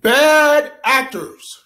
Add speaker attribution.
Speaker 1: Bad actors.